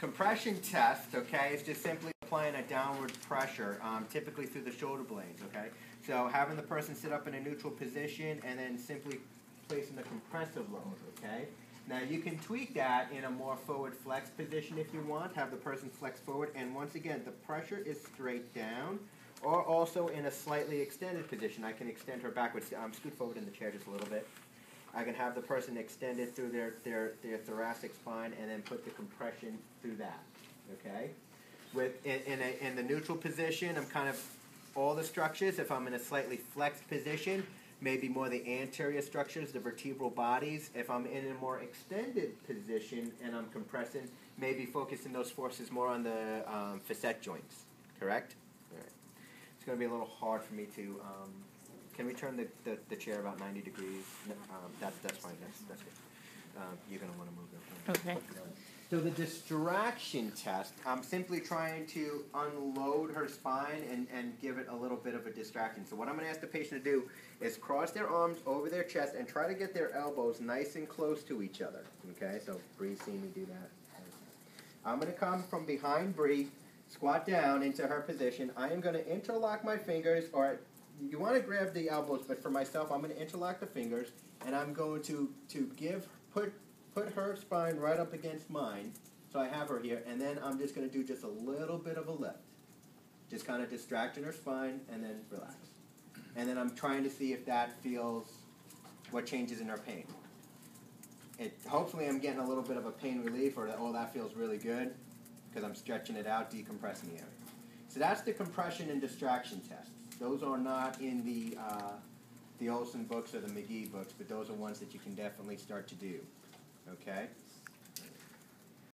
Compression test, okay, is just simply applying a downward pressure, um, typically through the shoulder blades, okay? So having the person sit up in a neutral position and then simply placing the compressive load, okay? Now you can tweak that in a more forward flex position if you want, have the person flex forward, and once again, the pressure is straight down, or also in a slightly extended position. I can extend her backwards, um, scoot forward in the chair just a little bit. I can have the person extended through their, their, their thoracic spine and then put the compression through that. Okay? With in, in, a, in the neutral position, I'm kind of all the structures. If I'm in a slightly flexed position, maybe more the anterior structures, the vertebral bodies. If I'm in a more extended position and I'm compressing, maybe focusing those forces more on the um, facet joints. Correct? All right. It's going to be a little hard for me to um, can we turn the, the, the chair about 90 degrees? Um, that, that's fine. That's, that's good. Um, you're going to want to move that. Okay. So the distraction test, I'm simply trying to unload her spine and, and give it a little bit of a distraction. So what I'm going to ask the patient to do is cross their arms over their chest and try to get their elbows nice and close to each other. Okay, so Bree, see me do that. I'm going to come from behind Bree, squat down into her position. I am going to interlock my fingers, or you want to grab the elbows, but for myself, I'm going to interlock the fingers, and I'm going to, to give, put, put her spine right up against mine, so I have her here, and then I'm just going to do just a little bit of a lift. Just kind of distracting her spine, and then relax. And then I'm trying to see if that feels what changes in her pain. It, hopefully I'm getting a little bit of a pain relief, or that, oh, that feels really good, because I'm stretching it out, decompressing the area. So that's the compression and distraction test. Those are not in the uh, the Olson books or the Magee books, but those are ones that you can definitely start to do. Okay.